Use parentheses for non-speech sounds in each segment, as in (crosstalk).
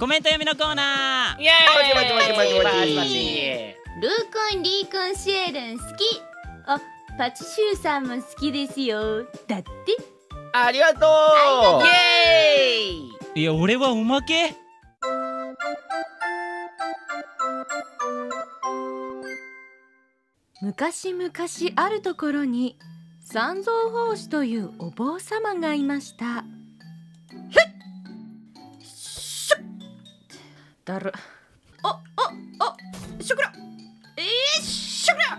コメント読みのコーナー。イエーイ。パチパチパチパチパチパチルーくん、リーくん、シエルン好き。あ、パチシューさんも好きですよ。だって。ありがとう。イエーイいや俺はおまけ？昔々あるところに三蔵法師というお坊様がいましただる。おおおしょくら。えー、しょくら。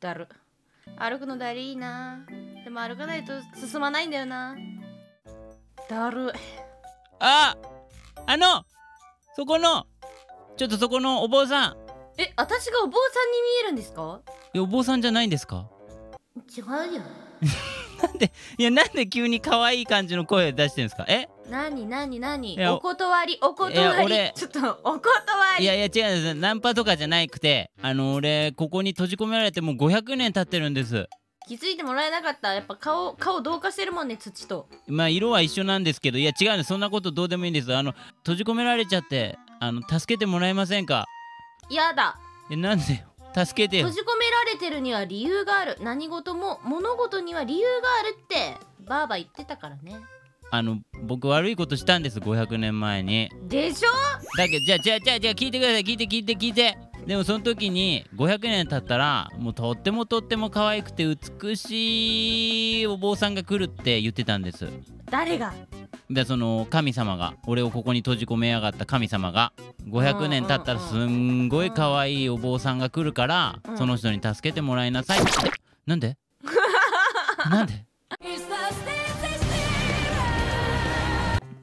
だる。歩くのだりいいな。でも歩かないと進まないんだよな。だる。ああのそこのちょっとそこのお坊さん。え私がお坊さんに見えるんですか？いやお坊さんじゃないんですか？違うよ。(laughs) なんでいやなんで急に可愛い感じの声出してるんですか？え？なになになにいやお断りお断り。俺。ちょっとお断り。いやいや違うんです。ナンパとかじゃなくてあの俺ここに閉じ込められてもう500年経ってるんです。気づいてもらえなかった。やっぱ顔顔同化してるもんね土と。まあ色は一緒なんですけどいや違うんです。そんなことどうでもいいんです。あの閉じ込められちゃってあの助けてもらえませんか？やだ。えなんで？よ助けてよ。閉じ込められてるには理由がある。何事も物事には理由があるってばあば言ってたからねあの僕悪いことしたんです500年前に。でしょ？だけどじゃあじゃあじゃあじゃあ聞いてください。聞いて聞いて聞いて。でもその時に500年経ったらもうとってもとっても可愛くて美しいお坊さんが来るって言ってたんです。誰が？でその神様が。俺をここに閉じ込めやがった神様が。500年経ったらすんごい可愛いお坊さんが来るから、うん。その人に助けてもらいなさい。ってなんで？(laughs) なんで？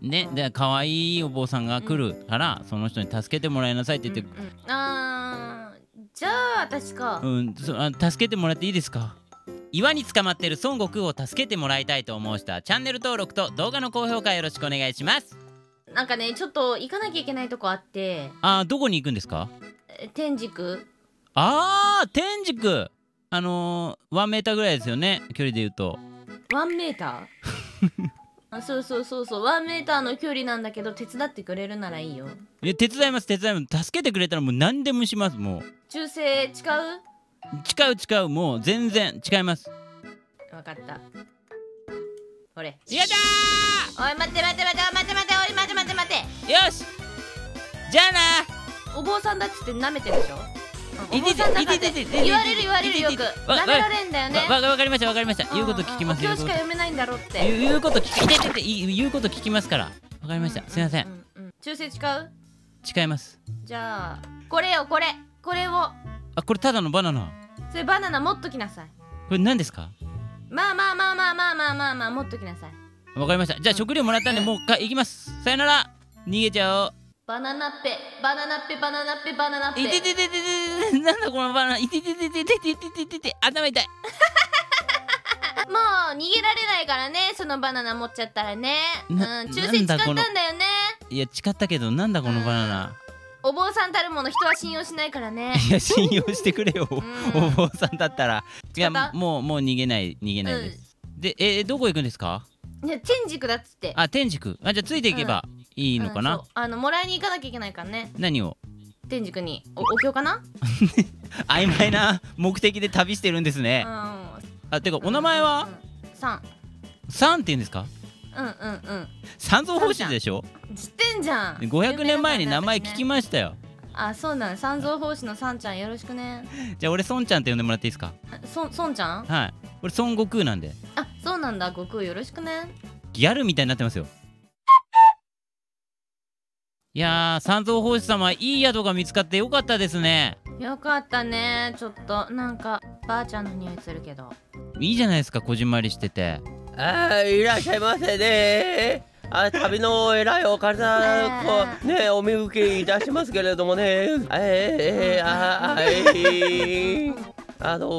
ね。で可愛いお坊さんが来るから、その人に助けてもらいなさいって言って、うんうん。あーじゃあ私か。うん、そあ助けてもらっていいですか？岩に捕まってる孫悟空を助けてもらいたいと思う人はチャンネル登録と動画の高評価よろしくお願いします。なんかねちょっと行かなきゃいけないとこあって。あーどこに行くんですか？え天竺。あー天竺。あのー、1メーターぐらいですよね距離で言うと。ワンメーター？(laughs) あそうそうそうそう。ワンメーターの距離なんだけど手伝ってくれるならいいよ。いや手伝います手伝います。助けてくれたらもう何でもしますも忠誠誓う？う誓う誓う。もう全然誓います。わかった。ほれ。やったおい待って待って待って待って待っておい待って待って。待ってーよし！じゃあな。お坊さんだっつって舐めてるでしょ？おいててい言われる言われるよく。舐められんだよね。わわわかりましたわかりました。言うこと聞きますうんうんお経しか読めないんだろって。言うこと聞きいてて言うこと聞きますから。わかりました。すいません。ううんうん。忠誠誓う？誓います。じゃあこれよこれこれを。あこれただのバナナ。それバナナ持っときなさい。これ何ですか？まあまあまあまあまあまあまあまあ持っときなさい。わかりました。じゃあ食料もらったんでもうか行きます。さよなら。逃げちゃおうバナナっぺバナナっぺバナナっぺバナナっぺいててててててなんだこのバナナ。いてててててててててて頭痛い。(laughs) もう逃げられないからねそのバナナ持っちゃったらね。うんな忠誠誓ったんだよねいや誓ったけどなんだこのバナナ。お坊さんたるもの人は信用しないからね。(laughs) いや信用してくれよ。おん。お坊さんだったら。いやもうもう逃げない逃げないです。でえどこ行くんですか？ね天竺だっつって。あ天竺。あじゃあついていけばいいのかな？うんそう。あのもらいに行かなきゃいけないからね。何を？天竺に。おお経かな？(laughs) 曖昧な目的で旅してるんですね。うん。あてかお名前は？さん。サンって言うんですか？うんうんうん。三蔵法師でしょ？知ってんじゃん。500年前に名前聞きまましたよ。あそうなん。三蔵法師のさんちゃんよろしくね。じゃあ俺孫ちゃんって呼んでもらっていいですか？あそそんちゃん？はい。俺孫悟空なんで。あそうなんだ。悟空よろしくね。ギャルみたいになってますよいやー三蔵法師様いい宿が見つかってよかったですね。よかったね。ちょっとなんかばあちゃんの匂いするけど。いいじゃないですかこじんまりしてて。あーいらっしゃいませね。あ旅の偉いお方こうねお見受けいたしますけれどもね。えー、あーはい。(laughs) あの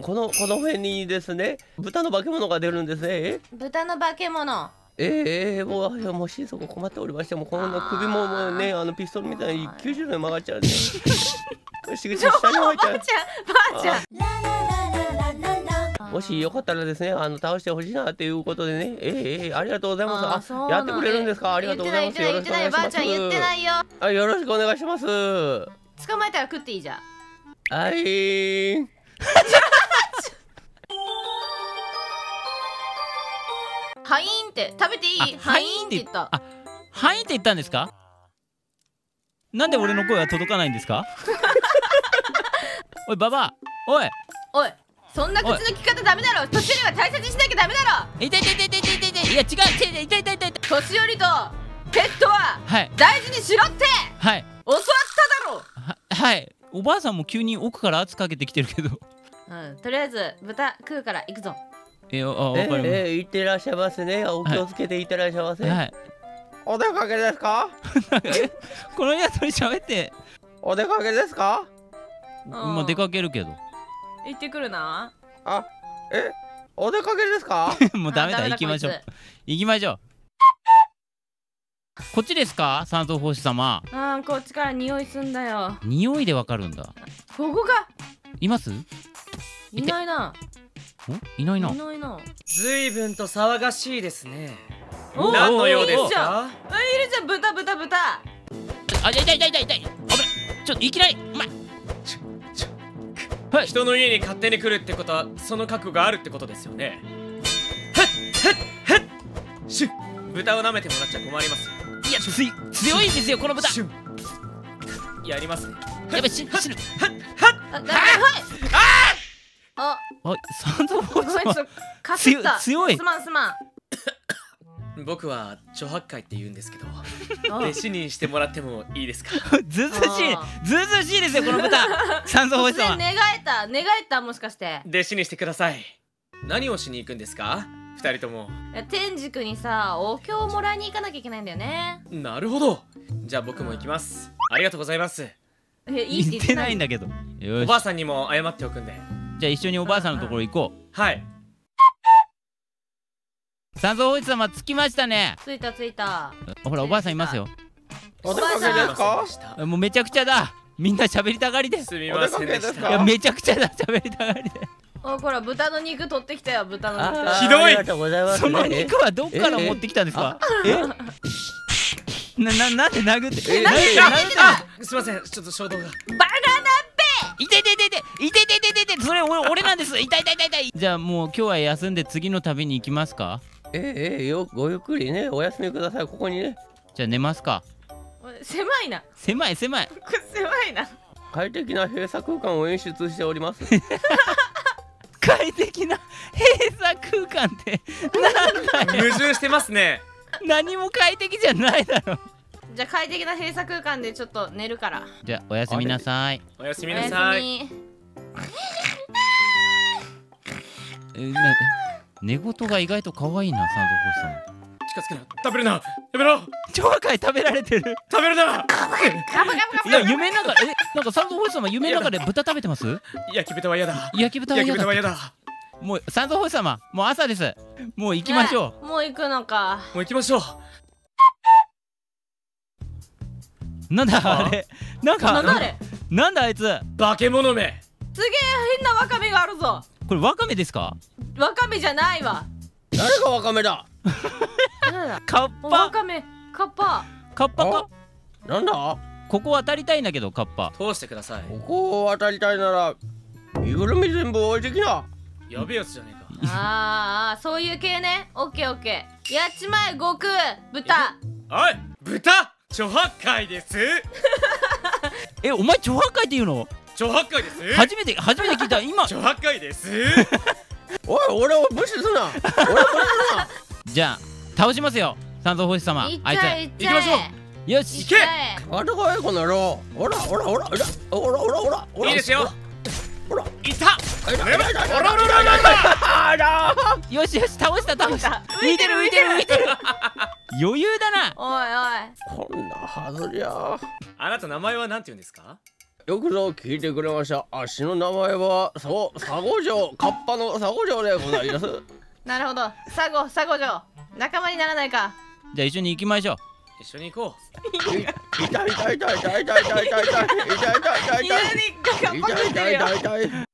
このこの辺にですね豚の化け物が出るんですね。豚の化け物ええもうもう心底困っておりましてもうこんな首ももうねあのピストルみたいに90度に曲がっちゃうね (laughs) しぐち下に入っちゃうばあちゃん。ばあちゃんもしよかったらですねあの倒してほしいなっていうことでね。ええええありがとうございます。あやってくれるんですか？ありがとうございます。よろしくお願いします言ってない。言ってないばあちゃん言ってないよ。あよろしくお願いします。捕まえたら食っていいじゃん。はい (laughs) ハイーンって食べていい？あハイーンって言ったあはいって言ったんですか？なんで俺の声は届かないんですか？(laughs) おいババアおい。おいそんな口の利き方ダメだろ。年寄りは大切にしなきゃダメだろ。痛い痛い痛い痛い痛い痛い。いや違う違う痛い痛い痛い痛い年寄りとペットははい。大事にしろって。はい。教わっただろ。ははい。おばあさんも急に奥から圧かけてきてるけど。うんとりあえず豚食うから行くぞえあわかえりましええ行ってらっしゃいませね。お気をつけていってらっしゃいませ、たはい。お出かけですか？このニワトリ喋って。お出かけですか？まあ出かけるけど。行ってくるな。あえお出かけですか？(laughs) もうダメだ。あ行きましょう。行きましょう。こっちですか？三蔵法師様。つあーこっちから匂いすんだよ。匂いでわかるんだ。ここかいます？んいないないないな。ないな。ずいぶんと騒がしいですね。お何のようですいいじゃん。かあいるじゃん。豚豚豚。あ痛い痛い痛い痛い。痛い危ない。ちょっといきなりお前。はい人の家に勝手に来るってことはその覚悟があるってことですよね。はっはっはっ。シュッ。豚を舐めてもらっちゃ困りますよ。いやつい強いんですよこの豚。シュンやりますね。やばい死ぬ死ぬ。あだはいあおい三蔵法師様ごめんちょっとかすった。強いすまんすまん。僕は著白海って言うんですけど (laughs) あ弟子にしてもらってもいいですか？(laughs) ずうずうしいあずうずうしいですよこの豚。三蔵法師様。突然願えた願えたもしかして。弟子にしてください。何をしに行くんですか？二人とも。いや天竺にさお経をもらいに行かなきゃいけないんだよね。なるほど。じゃあ僕も行きます。ありがとうございます。えいいって言ってない。んだだけど。おばあさんにも謝っておくんでじゃあ一緒におばあさんのところ行こはい、う三蔵法師様着きましたね。ついたついた。ほらおばあさんいますよ。お出かけですか？でしたもうめちゃくちゃだ。みんな喋りたがりです。すみませんでしお出かけですか？いやためちゃくちゃだ。喋りたがりで。おこら豚の肉取ってきたよ豚の肉。ひどい。ありがとうございます。そのね肉はどっから持ってきたんですか？えなななんで殴って？えなんでえ殴ってすみませんちょっと衝動がバナそれ俺俺なんです。痛い痛い痛い痛い。じゃあもう今日は休んで次の旅に行きますか？ええええよごゆっくりね。お休みください。ここにね。じゃあ寝ますか。狭いな。狭い狭い。狭いな。快適な閉鎖空間を演出しております。(laughs) 快適な閉鎖空間ってなんだよ。矛盾してますね。何も快適じゃないだろ。じゃあ快適な閉鎖空間でちょっと寝るから。じゃあおやすみなさい。おやすみなさいみ (laughs) えな寝言が意外と可愛いな三蔵法師様近づくな。食べるな。やめろ。超赤い食べられてる。食べるな。いや夢の中えなんか三蔵法師様夢の中で豚食べてます？焼き豚は嫌だ。焼き豚は焼き嫌だ豚は嫌だ。もう三蔵法師様もう朝です。もう行きましょねもう行くのか。もう行きましょう。うなんだあ？あれ。なんかなんだあれ？なんだあいつ。化け物めすげえ変なワカメがあるぞ。これワカメですか？ワカメじゃないわ。誰がワカメだ。カッおワパカメカッパ。カッパか？なんだ？ここ渡りたいんだけどカッパ。通してください。ここを渡りたいなら着ぐるみ全部置いてきな。やべえやつじゃねえか。あーあーそういう系ね。オッケーオッケー。やっちまえ悟空。豚。おい豚！著白海です。(laughs) えお前超破壊って言うの？著白海です？初めて初めて聞いた。今。著白海です？(laughs) おい俺を無視すな。俺を無視すな。(laughs) じゃあ倒しますよ。三蔵法師様。あいちゃえいっちゃえ。行きましょう。つよし。行け！あどこへこの野郎ほらほらほらほらほらほらほらほらいいですよほらいたよしよし倒した倒した浮いてる浮いてる浮いてる余裕だなおいおいこんなはずりゃあなた名前は何て言うんですかよくぞ聞いてくれました。あっしの名前はそう佐護城カッパの佐護城でございます。(laughs) なるほど。サゴサゴ城仲間にならないか。じゃあ一緒に行きましょう。一緒に行こい痛い痛い痛い痛い痛い痛い痛い痛い痛い痛い痛い痛い痛い痛い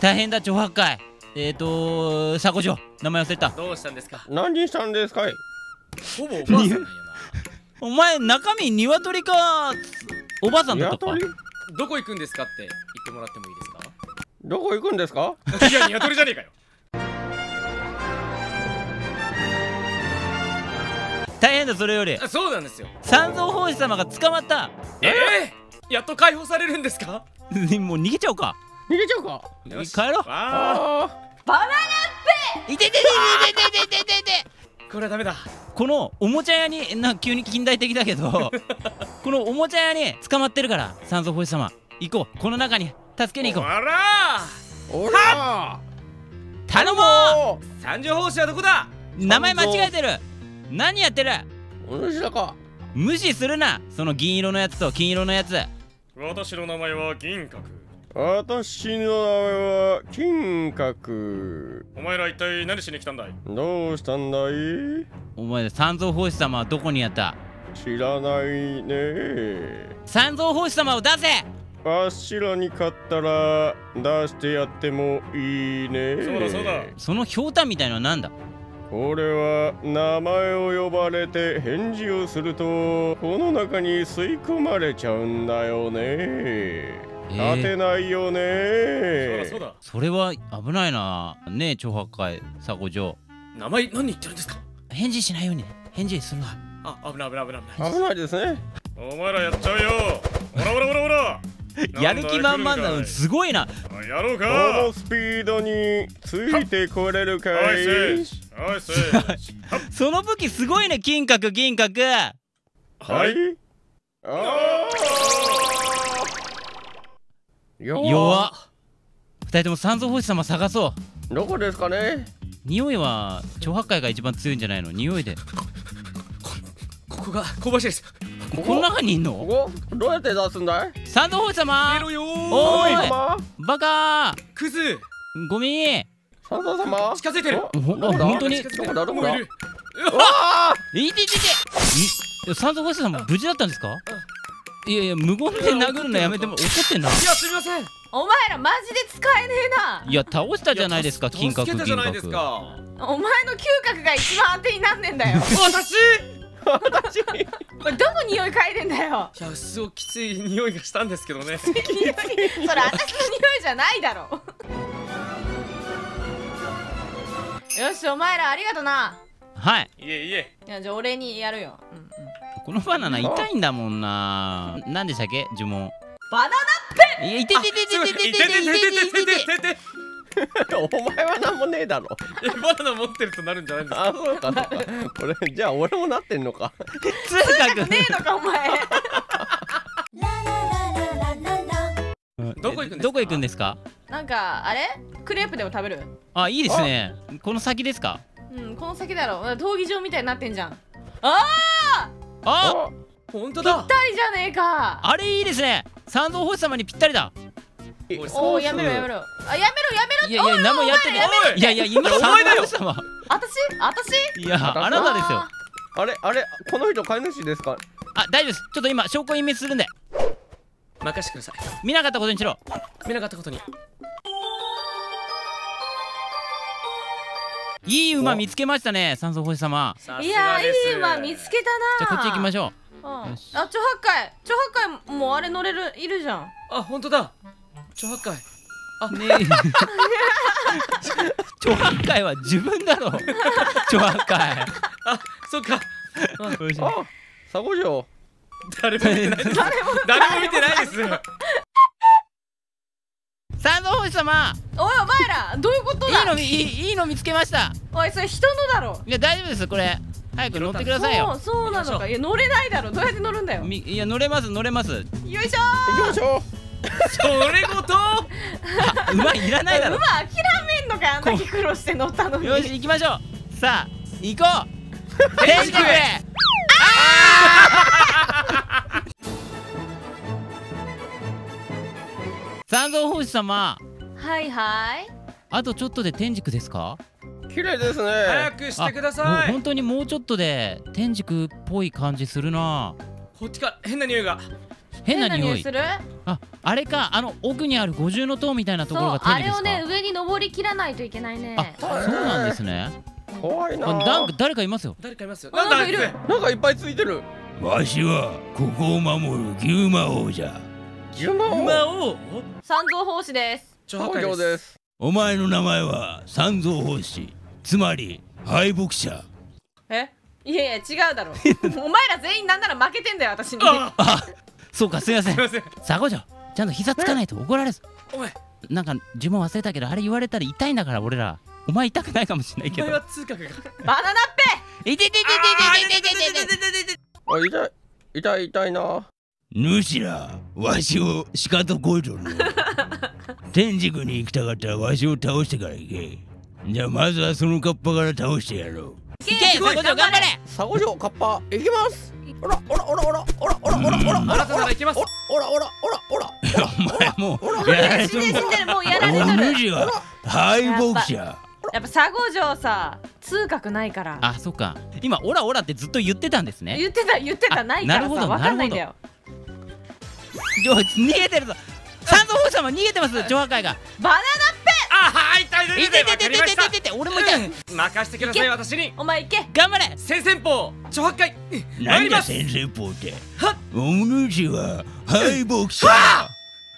大変だ超八海えっ、ー、と佐古城名前忘れたどうしたんですか何したんですかいほぼおばあさんなんよなお前中身鶏かおばあさんだったか鶏どこ行くんですかって言ってもらってもいいですどこ行くんですか？かいや鶏じゃねえかよ。(laughs) 大変だそれより。あそうなんですよ。三蔵法師様が捕まった。え？え？やっと解放されるんですか？(laughs) もう逃げちゃおうか。逃げちゃうか。帰ろう。わあ。あいてててててててててて。これはダメだこのおもちゃ屋になんか急に近代的だけど (laughs) このおもちゃ屋に捕まってるから三蔵法師様。行こう。この中に助けに行こう。あらーおら。頼もも三条法師はどこだ？う名前間違えてる。何やってる？うお主だか無視するな。その銀色のやつと金色のやつ。私の名前は銀閣。私の名前は金閣。お前ら一体何しに来たんだい？どうしたんだい？お前三蔵法師様はどこにやった？知らないね。三蔵法師様を出せ！あっしらに勝ったら出してやってもいいね。そうだそうだ。そのひょうたんみたいのはなんだ？これは名前を呼ばれて返事をするとこの中に吸い込まれちゃうんだよね。ー。立てないよね。そうだそうだ。それは危ないな。ねえ超八海佐古城名前何言ってるんですか？返事しないようにね返事するな。あ危ない危ない危ない。危ない危ないですね。お前らやっちゃうよ。ほらほらほらほら。(laughs) やる気満々なのすごいな。やろうこかのスピードについてこれるかおい (laughs) その武器すごいね金閣銀閣。はい。あ弱っ。二人とも三蔵法師様探そう。どこですかね？匂いは超八海が一番強いんじゃないの？匂いで。ここが香ばしいです。ここ？の中にいんの？ここ？どうやって出すんだい？三蔵法師様出ろよー。おい！バカ！クズ！ゴミ！サンタ様？近づいてる。おほ本当に？近づいてどこだどこだもういる。うわいていていてい三蔵法師様無事だったんですか？いやいや無言で殴るのやめても怒ってんな。いやすみませんお前らマジで使えねえいや倒したじゃないですか金閣助けたじ銀ゃないです閣お前の嗅覚が一番当てになんねんだよ。(laughs) 私？私？おいどこ匂い嗅いでんだよ。いやすごくきつい匂いがしたんですけどね。それ私の匂いじゃないだろ。よしお前らありがとな。はい。いえいえ。いやじゃあ俺にやるよ、うんうん、このバナナ痛いんだもんな。なんでしたっけ呪文バナいや痛い痛い痛い痛い痛い痛い痛い痛い痛い痛い痛いお前は何もねえだろえバナナ持ってるとなるんじゃないんですかあそうかそうかこれじゃあ俺もなってんのか痛覚ねえのかお前どこ行くんですかどこ行くんですかなんかあれクレープでも食べるあいいですねこの先ですかうんこの先だろ闘技場みたいになってんじゃんああ本当だぴったりじゃねえかあれいいですね三蔵法師様にぴったりだ。えおいおおやめろやめろ。あやめろやめろ。いやいや何もやってない。おいいやいや今三お前だよ蔵法師様。私？私？いやあなたですよ。あれあれこの人飼い主ですか？あ大丈夫です。ちょっと今証拠隠滅するんで。任してください。見なかったことにしろ。見なかったことに。いい馬見つけましたね三蔵法師様。さいやいい馬見つけたなじゃあこっち行きましょうん。よし。あちょ八回ちょ八回もうあれ乗れるいるじゃん。あ本当だ。超八回うねえ。超八回は自分だろ超八回あそっか。あ佐古城誰も見てないです。誰も見てない。です。三蔵法師様。おいお前らどういうこといいだいいいいの見つけました。おいそれ人のだろ。いや大丈夫ですこれ早く乗ってくださいよ。そうそうなのか。いや乗れないだろ。どうやって乗るんだよ。いや乗れます乗れます。いしょ行きましょそれごと？(laughs) 馬いらないだろ。馬諦めんのかあんだけ苦労して乗ったのに。よし行きましょう。さあ行こう。(laughs) 天竺へ。(laughs) 三蔵法師様。はいはい。あとちょっとで天竺ですか？う綺麗です早ねくしてください。本当にもうちょっとで天竺っぽい感じするな。こっちから変な匂いが。変な匂い？する？ああれかあの奥にある五重の塔みたいなところがテレビですか？あれをね上に登りきらないといけないね。あそうなんですね。怖いな。あなんか誰かいますよ。誰かいますよ。あなんかいる。なんかいっぱいついてる。わしはここを守る牛魔王じゃ。牛魔王？馬王？三蔵法師です。超破登場壊ですです。お前の名前は三蔵法師つまり敗北者。え？いやいや違うだろ。(laughs) お前ら全員なんなら負けてんだよ私に。ああそうかすいません。すいません。佐護城ちゃんと膝つかないと怒られるお前なんか呪文忘れたけどあれ言われたら痛いんだから俺ら。お前痛くないかもしれないけど。お前は通覚がバナナっいてててててててててててあ痛い痛い痛いな。主らわしをしかとこいとるの天竺に行きたかったらわしを倒してから行けじゃあまずはそのカッパから倒してやろう。いけ佐護城頑張れ。佐護城カッパ行きます。おらおらおらおらおらおらおらおらあなたならいけますおらおらおらおらお前もうやられとる死んでる死んでるもうやられおとる主は敗北者やっぱ佐護城さ通覚ないからあそっか今オラオラってずっと言ってたんですね言ってた言ってたあないからさわかんないんだよ逃げてるぞ三蔵法師様逃げてます超破壊がバナナあはい痛い痛いいて痛いてててててて俺も痛いうん任してください私にお前行け頑張れ先々方超破壊何りますだ先生ポーってはっお主は敗北者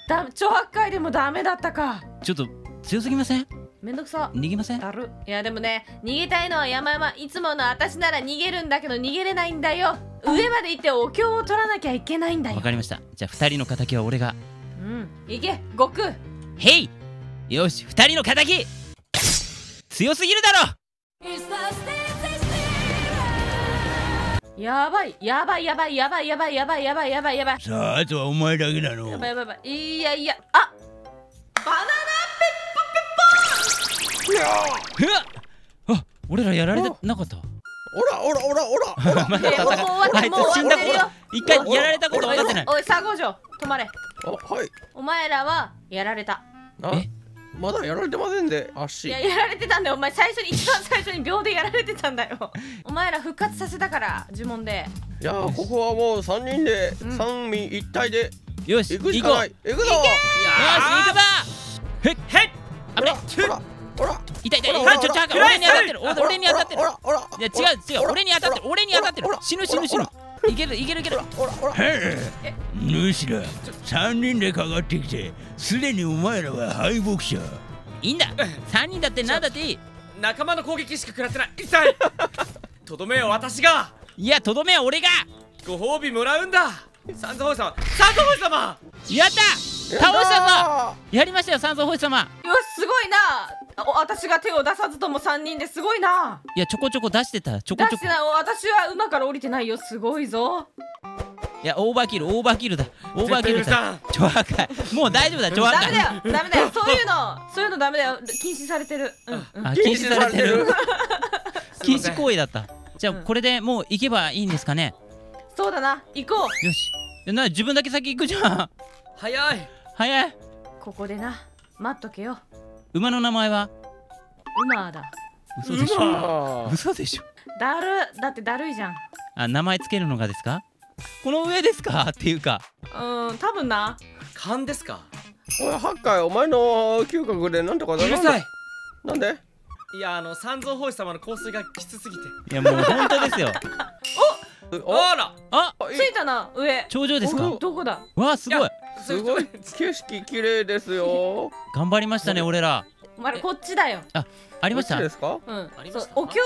だ超破壊でもダメだったかちょっと強すぎませんめんどくさ逃げませんだるいやでもね逃げたいのは山々いつもの私なら逃げるんだけど逃げれないんだよ上まで行ってお経を取らなきゃいけないんだよわかりましたじゃあ二人の敵は俺がうん行け悟空へいよし二人の敵強すぎるだろ。やばいやばいやばいやばいやばいやばいやばいやばいやばい。さああとはお前だけだのやばいやばいやばい。いやいやあバナうわ。あ俺らやられてなかった？おらおらおらおら。おら (laughs) まだ戦いやもう終わってあいもうつ死んだこ終わってるよ。と一回やられたこと分かってない。おい佐護城止まれ。あはい。お前らはやられた。なえ？まだやられてませんでい足ややられてたんだよ。お前最初に一番最初に秒でやられてたんだよ。お前ら復活させたから呪文で。いやーここはもう三人でうん。三味一体でよし行くし行こう。よしかない行くぞ行くぞ。へっほらほらほら。痛い痛い。俺に当たってる俺俺に当たってる。ほらほらいや違う違う。俺に当たってる。俺に当たってる。死ぬ死ぬ死ぬいけるいけるいける。ほらほら。へえ。主ら三人でかかってきてすでにお前らは敗北者。いいんだ。三人だってなんだっていい。仲間の攻撃しか食らってない。痛い (laughs) とどめを私が。いやとどめは俺が。ご褒美もらうんだ。三蔵法師様。三蔵法師様。やった。倒したぞ。やりましたよ三蔵法師様。よしすごいな。お私が手を出さずとも3人ですごいな。いやちょこちょこ出してた。ちょこちょこ。出してない。お私は馬から降りてないよ。すごいぞ。いやオーバーキルオーバーキルだ。オーバーキルだ超破壊もう大丈夫だ超破ダメだよ。壊ダメだよ。そういうのそういうのダメだよ。禁止されてる。うんうん。あ禁止されてる。(laughs) 禁止行為だった。じゃあうん。これでもう行けばいいんですかね？そうだな。行こよし。えな自分だけ先行くじゃん。早い。早い。うここでな。待っとけよ馬の名前は？馬だ。嘘でしょ。嘘でしょ。だる。だってだるいじゃん。あ名前つけるのがですか？この上ですか？っていうか。うん多分な。勘ですか？おい八海お前の嗅覚でなんとかならんうるさい。なんで？いやあの三蔵法師様の香水がきつすぎて。いやもう本当ですよ。おあら。ああつい。たな上。頂上ですか？おどこだ？わあすごい。すごい。景色綺麗ですよ。(laughs) 頑張りましたね俺ら。お前らこっちだよ。ありました？こっちですか？うん。ありました。そうお経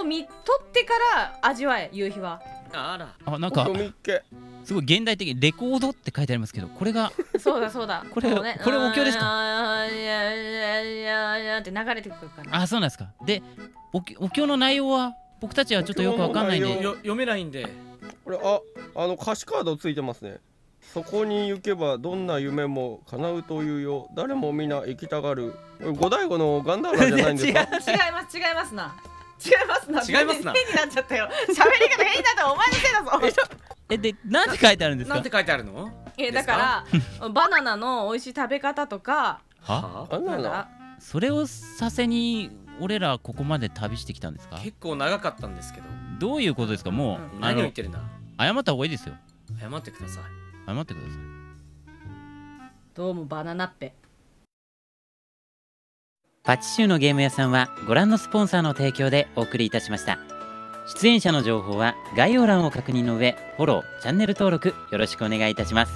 を見取ってから味わえ夕日は。あら。あなんか僕みっけ。すごい現代的レコードって書いてありますけどこれが (laughs) そうだそうだ。(laughs) これね。これお経ですか？いやいやいやいやって流れてくるからあそうなんですか。でお経お経の内容は？僕たちはちょっとよくわかんないんで。読めないんで。これああの歌詞カードついてますね。そこに行けばどんな夢も叶うというよ誰も皆行きたがる。五醍醐のガンダーラじゃないんですか？(laughs) 違います違いますな。違いますな。違いますな。変になっちゃったよ。喋り方変になったらお前のせいだぞ。(laughs) えでなんて書いてあるんですか？なんて書いてあるの？えだからバナナの美味しい食べ方とか。は？あんなのなんだそれをさせに俺らここまで旅してきたんですか？結構長かったんですけど。どういうことですか？もう、うん何を言ってるんだ？謝った方がいいですよ。謝ってください。謝ってください。どうもバナナっぺパチシューのゲーム屋さんはご覧のスポンサーの提供でお送りいたしました。出演者の情報は概要欄を確認の上フォローチャンネル登録よろしくお願いいたします